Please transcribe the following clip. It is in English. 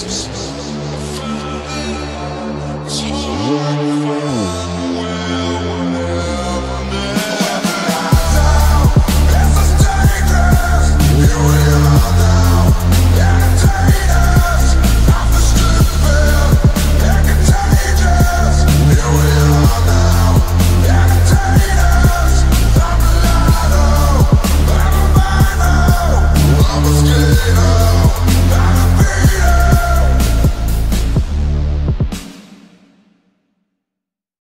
Podcasts.